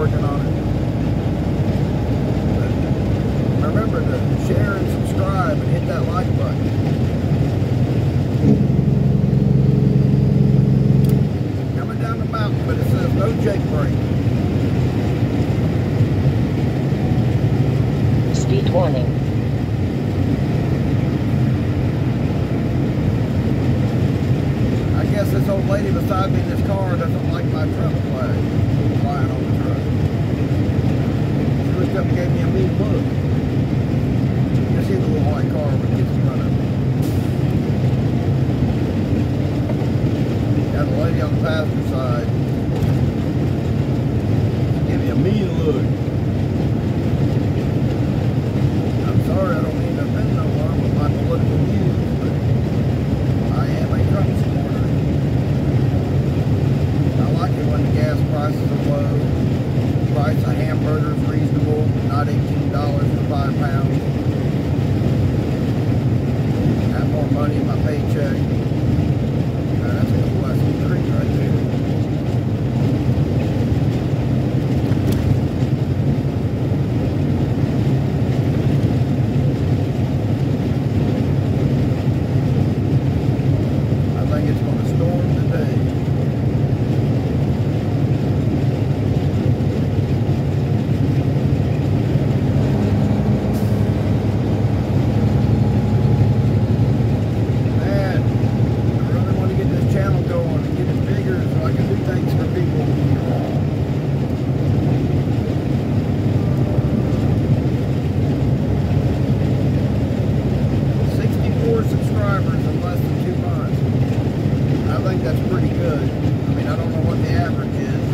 working on it. But remember to share and subscribe and hit that like button. Coming down the mountain, but it says no jake brake. Speed warning. I guess this old lady beside me in this car doesn't like my truck flag. The passenger side. Give me a mean look. I'm sorry I don't mean to offend no one with my political views, but I am a Trump supporter. I like it when the gas prices are low, price of hamburgers reasonable, not $18 for five pounds. Have more money in my paycheck. Uh, that's a good blessing treat right there. I think it's going to storm today. Man, I really want to get this channel going and get it bigger so I can do things for people. Sixty-four subscribers in less than two months. I think that's pretty good. I mean, I don't know what the average is.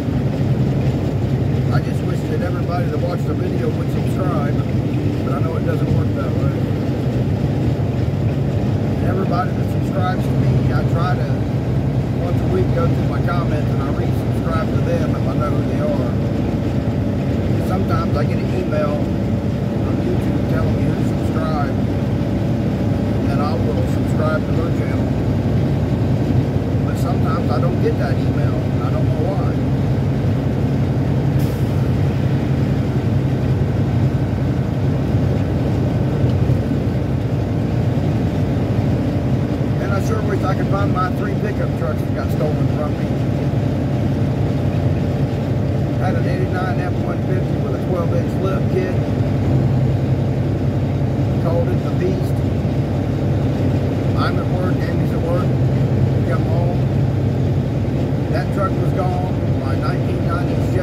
I just wish that everybody that watched the video would subscribe, but I know it doesn't work that way. Everybody that subscribes to me, I try to once a week go through my comments and I resubscribe to them if I know who they are. Sometimes I get an email from YouTube telling me who subscribed, and I will subscribe to their channel. But sometimes I don't get that email, I don't know why. And I sure wish I could find my three pickup trucks that got stolen from me. Had an 89 F-150 with a 12-inch lift kit. Called it the Beast. I'm at work, Andy's at work. Come home. That truck was gone. My 1990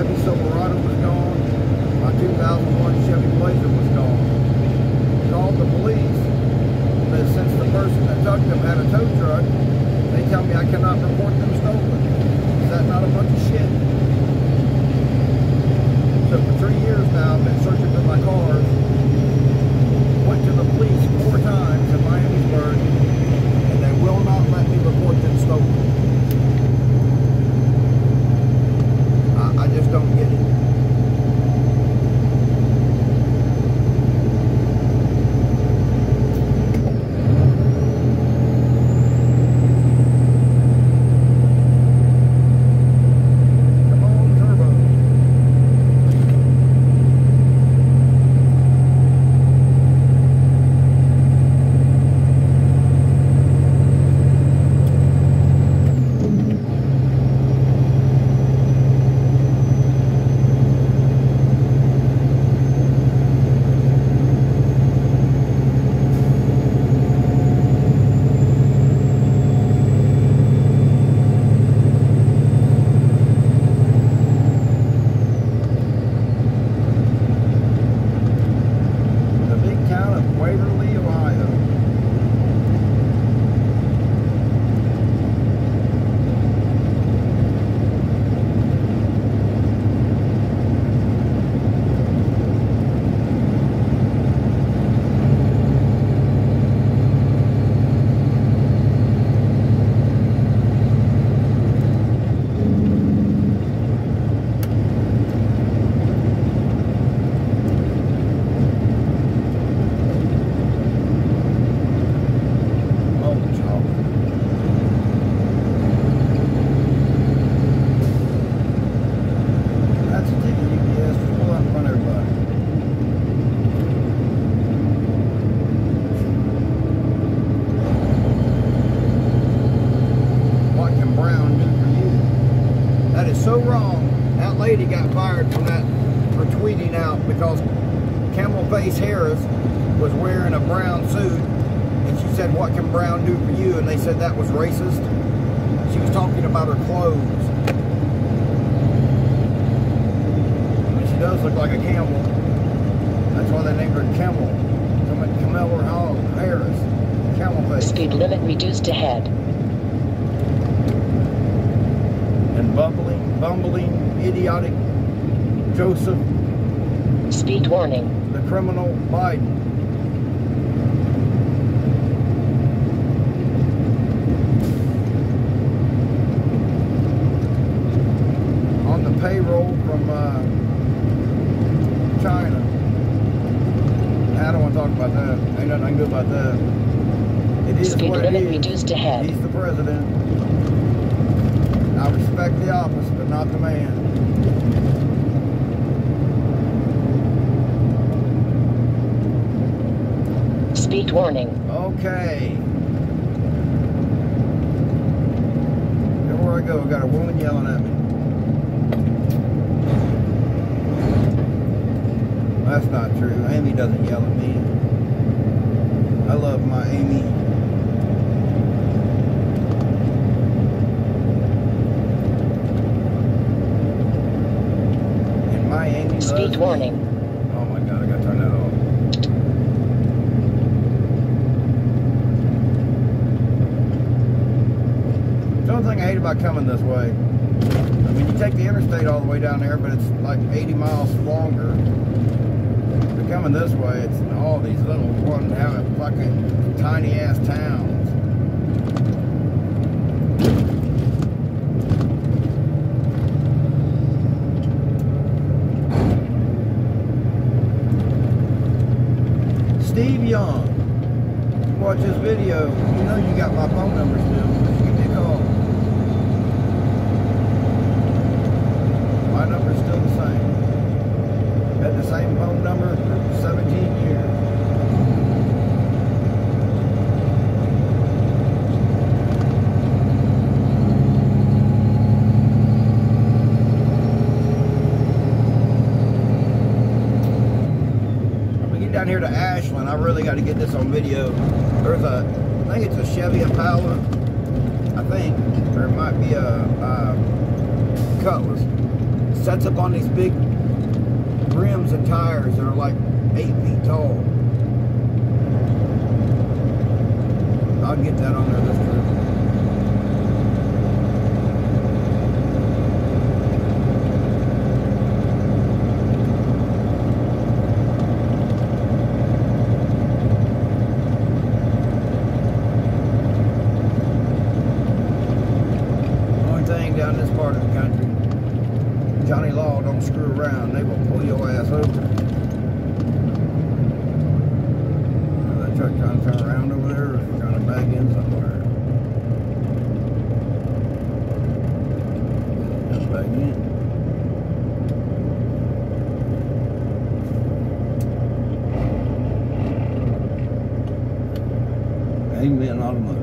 Face Harris was wearing a brown suit, and she said, "What can brown do for you?" And they said that was racist. She was talking about her clothes. And she does look like a camel. That's why they named her Camel. Camel Hall Harris. Camel face. Speed limit reduced ahead. And bumbling, bumbling, idiotic Joseph, Speed warning. the criminal Biden. On the payroll from uh, China. I don't want to talk about that. Ain't nothing I can do about that. It is Speed what it limit reduced ahead. He's the president. I respect the office, but not the man. Speed warning. Okay. Everywhere I go, I got a woman yelling at me. That's not true. Amy doesn't yell at me. I love my Amy. And my Amy Speed me. warning. Oh my god, I gotta turn that off. Only thing I hate about coming this way, I mean, you take the interstate all the way down there, but it's like 80 miles longer. But coming this way, it's all these little one having fucking tiny ass towns. Steve Young, watch this video, you know you got my phone number still. Just give me a call. My number's still the same. Had the same phone number for 17 years. We get down here to Ashland. I really got to get this on video. There's a, I think it's a Chevy Impala. I think, or it might be a, a Cutlass. Sets up on these big rims and tires that are like eight feet tall. I'll get that on there this trip. Only thing down this part of the country, Johnny Law don't screw around. They will pull your ass over. Now that truck trying to turn around over there, or trying to back in somewhere. Just back in. Amen Automotive. Good